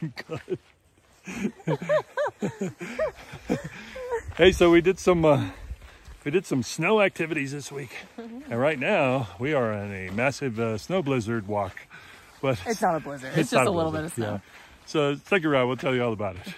good. hey, so we did some uh, we did some snow activities this week, and right now we are on a massive uh, snow blizzard walk. But It's not a blizzard. It's, not just a little bit of snow. Yeah. So take a ride. We'll tell you all about it.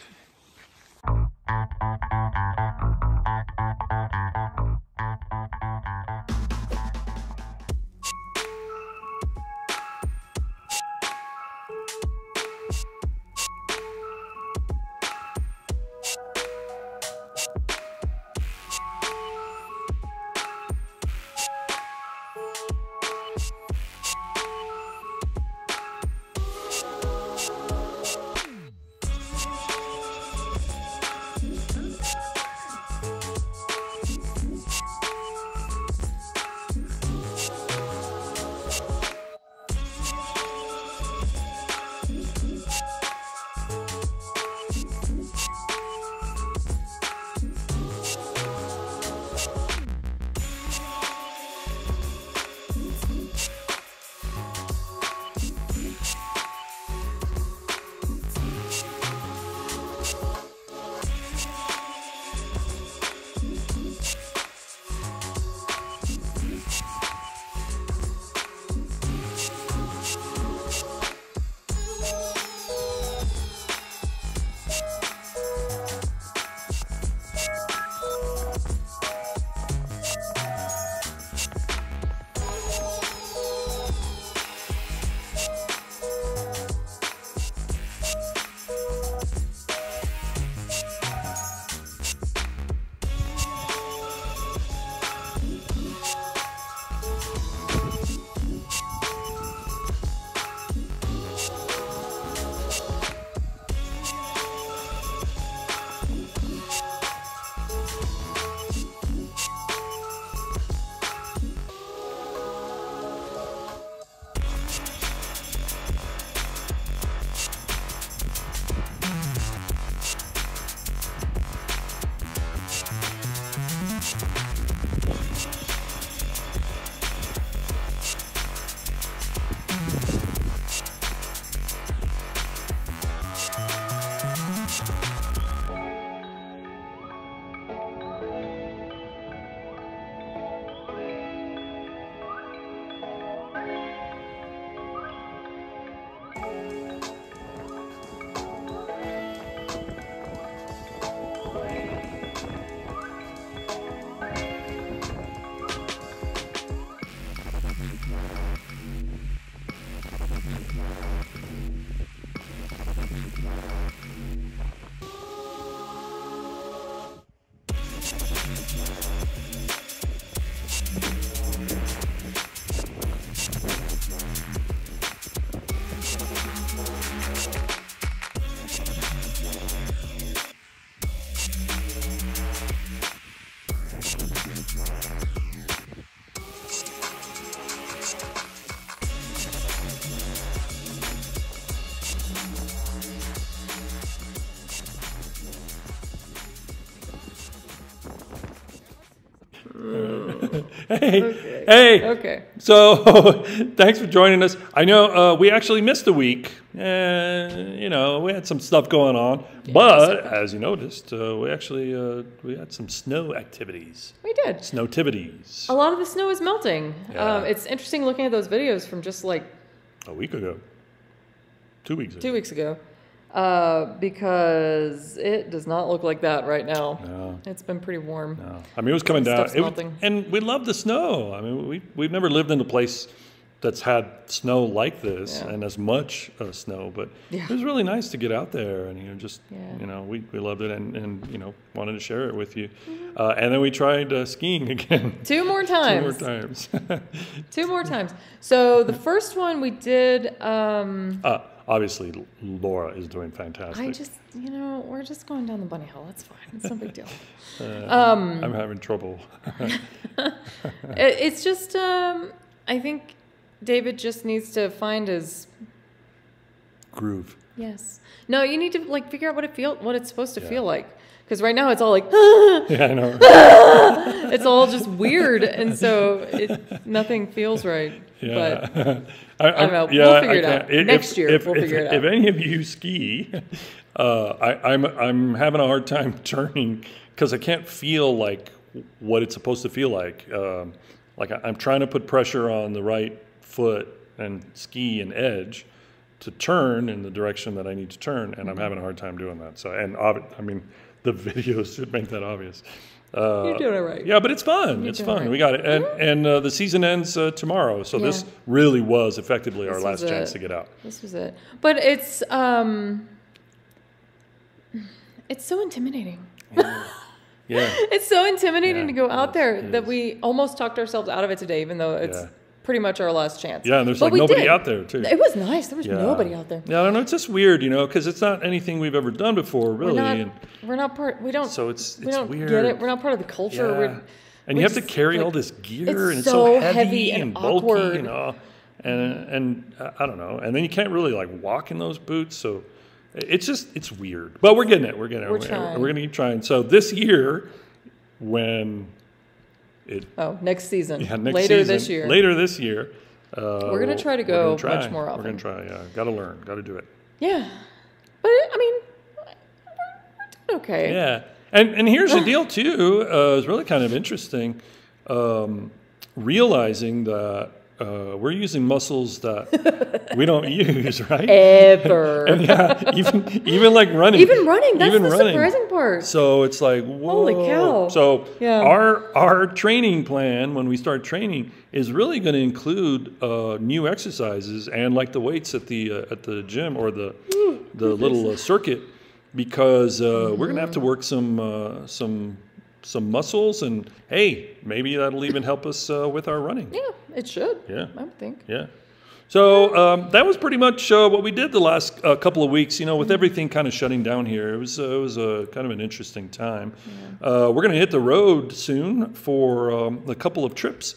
Hey, hey. Okay. So, thanks for joining us. I know uh, we actually missed a week. and you know, we had some stuff going on, but as you noticed, uh, we actually uh, we had some snow activities, We did. snowtivities, A lot of the snow is melting. Yeah. Um, it's interesting looking at those videos from just like a week ago, two weeks ago. two weeks ago uh, because it does not look like that right now. No, It's been pretty warm. no. I mean, it was coming down, It was- and we love the snow. I mean, we we've never lived in a place that's had snow like this Yeah. and as much uh, snow, but Yeah. it was really nice to get out there and you know just Yeah. you know we, we loved it and, and you know wanted to share it with you, Mm-hmm. uh, and then we tried uh, skiing again. Two more times. Two more times. times. Two more times. So the first one we did. Um, uh, obviously, Laura is doing fantastic. I just, you know, we're just going down the bunny hill. That's fine. It's no big deal. Uh, Um, I'm having trouble. It, it's just, um, I think David just needs to find his Groove. yes. No, you need to like figure out what it feel, what it's supposed to Yeah. feel like. Because right now it's all like, Yeah, I know. it's all just weird, and so it nothing feels right. Yeah. But I, don't know. We'll figure it out. can't- Next year, if, we'll if, figure it out. If any of you ski, uh, I, I'm I'm having a hard time turning because I can't feel like what it's supposed to feel like. Um, like I, I'm trying to put pressure on the right foot and ski and edge to turn in the direction that I need to turn, and I'm Mm-hmm. having a hard time doing that. So, and obvi- I mean, the videos should make that obvious. Uh, You're doing it right. Yeah, but it's fun. it's fun. right. We got it, and and uh, the season ends uh, tomorrow. So this really was effectively our This last was chance it. to get out. This was it. But it's um it's so intimidating. Yeah, It's so intimidating Yeah, to go out it there that we almost talked ourselves out of it today, even though it's Yeah. Pretty much our last chance. yeah, and there's But like nobody did. out there too. It was nice. There was Yeah. nobody out there. Yeah, I don't know. It's just weird, you know, because it's not anything we've ever done before, really. We're not. and we're not part. We don't. so it's we it's don't weird. get it. We're not part of the culture. Yeah. We're, and we're you have to carry like, all this gear, and it's so heavy, heavy and, and bulky, awkward. and all. And and uh, I don't know. And then you can't really like walk in those boots, so it's just it's weird. But we're getting it. We're getting it. We're We're, trying. we're gonna keep trying. So this year, when it Oh, next season. yeah, next Later season, this year. later this year, uh, We're gonna try to go try. much more often. We're gonna try. Yeah, got to learn. Got to do it. Yeah. But I mean, we're, we're doing okay. Yeah, and and here's the deal too. Uh, it's really kind of interesting, um, realizing that uh, we're using muscles that we don't use, right? Ever. And yeah, even even like running, Even running. That's even the running. surprising part. So it's like, whoa. Holy cow. So Yeah. our our training plan when we start training is really going to include uh, new exercises and like the weights at the uh, at the gym or the the little uh, circuit because uh, we're going to have to work some uh, some some muscles and hey maybe that'll even help us uh, with our running. yeah, it should. Yeah. I would think. Yeah. So um, that was pretty much uh, what we did the last uh, couple of weeks. You know, with everything kind of shutting down here, it was uh, it was a kind of an interesting time. Uh, we're going to hit the road soon for um, a couple of trips,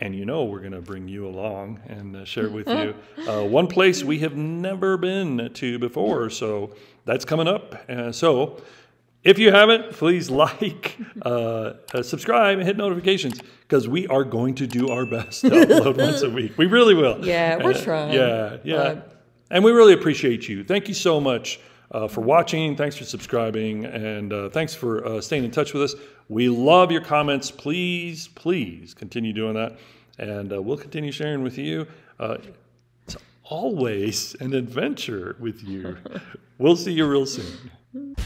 and you know we're going to bring you along and uh, share with you uh, one place we have never been to before. So that's coming up. Uh, so. If you haven't, please like, uh, uh, subscribe, and hit notifications because we are going to do our best to upload once a week. We really will. Yeah, we're Uh, trying, Yeah, yeah. And we really appreciate you. Thank you so much uh, for watching. Thanks for subscribing. And uh, thanks for uh, staying in touch with us. We love your comments. Please, please continue doing that. And uh, we'll continue sharing with you. Uh, it's always an adventure with you. we'll see you real soon.